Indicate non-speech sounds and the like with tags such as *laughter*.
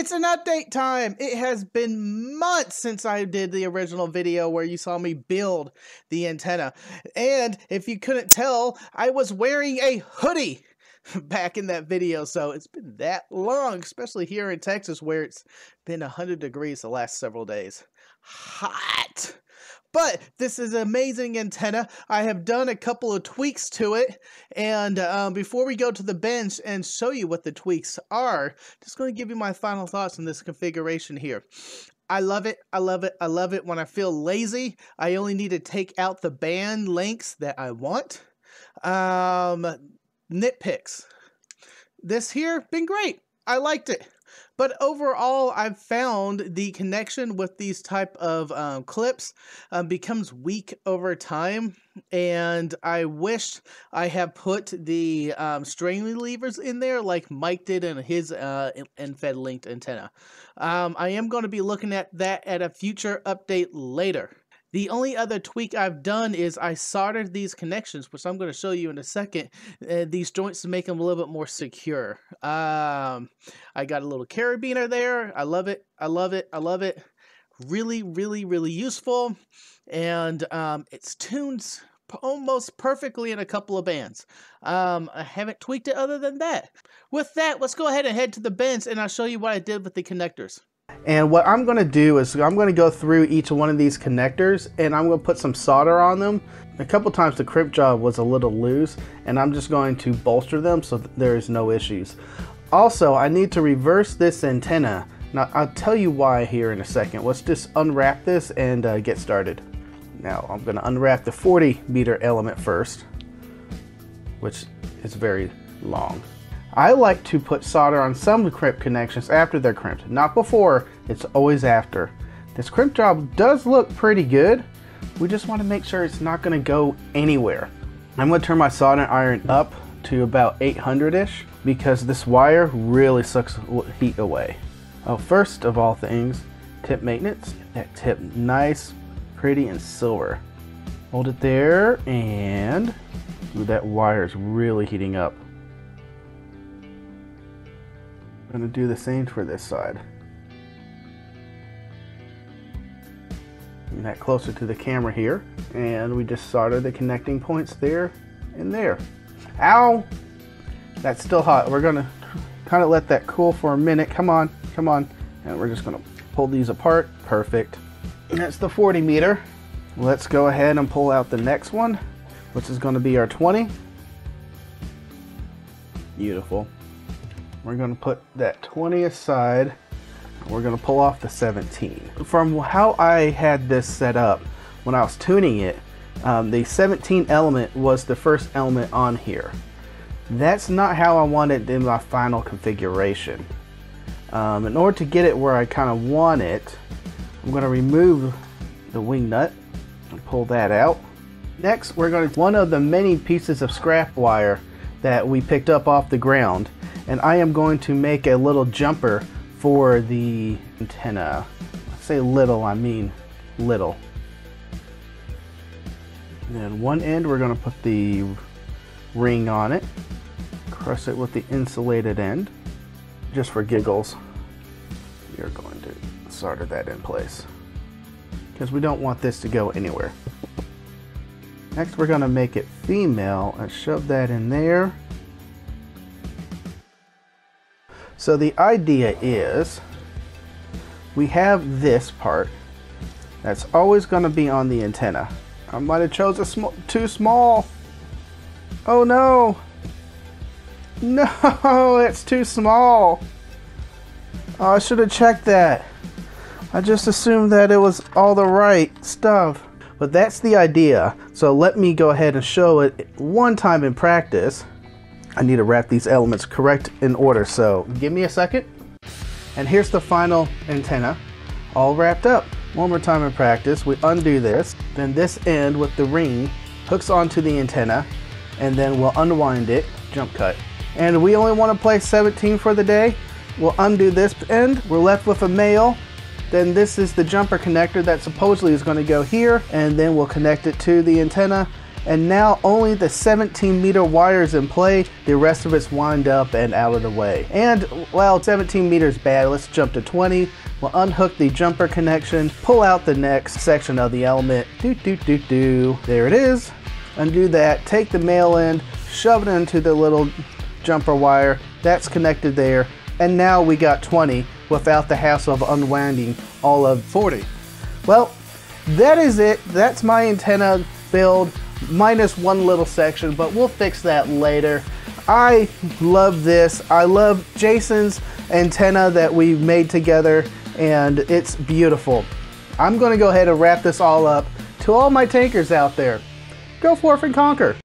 It's an update time. It has been months since I did the original video where you saw me build the antenna. And if you couldn't tell, I was wearing a hoodie *laughs* back in that video. So it's been that long, especially here in Texas where it's been 100 degrees the last several days. Hot. But this is an amazing antenna. I have done a couple of tweaks to it. And um, before we go to the bench and show you what the tweaks are, just going to give you my final thoughts on this configuration here. I love it. I love it. I love it. When I feel lazy, I only need to take out the band links that I want. Um, nitpicks. This here, been great. I liked it. But overall, I've found the connection with these type of um, clips um, becomes weak over time. And I wish I had put the um, strain relievers in there like Mike did in his uh, end-fed linked antenna. Um, I am going to be looking at that at a future update later. The only other tweak I've done is I soldered these connections, which I'm going to show you in a second, uh, these joints to make them a little bit more secure. Um, I got a little carabiner there. I love it. I love it. I love it. Really, really, really useful. And um, it's tuned almost perfectly in a couple of bands. Um, I haven't tweaked it other than that. With that, let's go ahead and head to the bench and I'll show you what I did with the connectors. And what I'm going to do is I'm going to go through each one of these connectors and I'm going to put some solder on them. A couple times the crimp job was a little loose and I'm just going to bolster them so there is no issues. Also, I need to reverse this antenna. Now, I'll tell you why here in a second. Let's just unwrap this and uh, get started. Now, I'm going to unwrap the 40 meter element first, which is very long. I like to put solder on some crimp connections after they're crimped. Not before, it's always after. This crimp job does look pretty good. We just want to make sure it's not going to go anywhere. I'm going to turn my soldering iron up to about 800-ish because this wire really sucks heat away. Oh, first of all things, tip maintenance. That tip nice, pretty, and silver. Hold it there and ooh, that wire is really heating up. I'm going to do the same for this side. Bring that closer to the camera here. And we just solder the connecting points there and there. Ow! That's still hot. We're going to kind of let that cool for a minute. Come on, come on. And we're just going to pull these apart. Perfect. That's the 40 meter. Let's go ahead and pull out the next one, which is going to be our 20. Beautiful. We're going to put that 20 aside. We're going to pull off the 17. From how I had this set up when I was tuning it, um, the 17 element was the first element on here. That's not how I want it in my final configuration. Um, in order to get it where I kind of want it, I'm going to remove the wing nut and pull that out. Next, we're going to one of the many pieces of scrap wire that we picked up off the ground and I am going to make a little jumper for the antenna. I say little, I mean little. then one end we're going to put the ring on it, cross it with the insulated end, just for giggles. You're going to solder that in place because we don't want this to go anywhere. Next we're going to make it female and shove that in there. So the idea is we have this part that's always going to be on the antenna. I might have chose a sm too small. Oh no. No, *laughs* it's too small. Oh, I should have checked that. I just assumed that it was all the right stuff. But that's the idea. So let me go ahead and show it one time in practice. I need to wrap these elements correct in order. So give me a second. And here's the final antenna all wrapped up. One more time in practice, we undo this. Then this end with the ring hooks onto the antenna and then we'll unwind it, jump cut. And we only want to play 17 for the day. We'll undo this end. We're left with a male. Then this is the jumper connector that supposedly is going to go here and then we'll connect it to the antenna and now only the 17 meter wire is in play. The rest of it's wind up and out of the way. And while 17 meters bad, let's jump to 20. We'll unhook the jumper connection, pull out the next section of the element. Do, do, do, do. There it is. Undo that, take the male end, shove it into the little jumper wire. That's connected there. And now we got 20 without the hassle of unwinding all of 40. Well, that is it. That's my antenna build minus one little section, but we'll fix that later. I love this. I love Jason's antenna that we made together and it's beautiful. I'm gonna go ahead and wrap this all up to all my tankers out there. Go forth and conquer.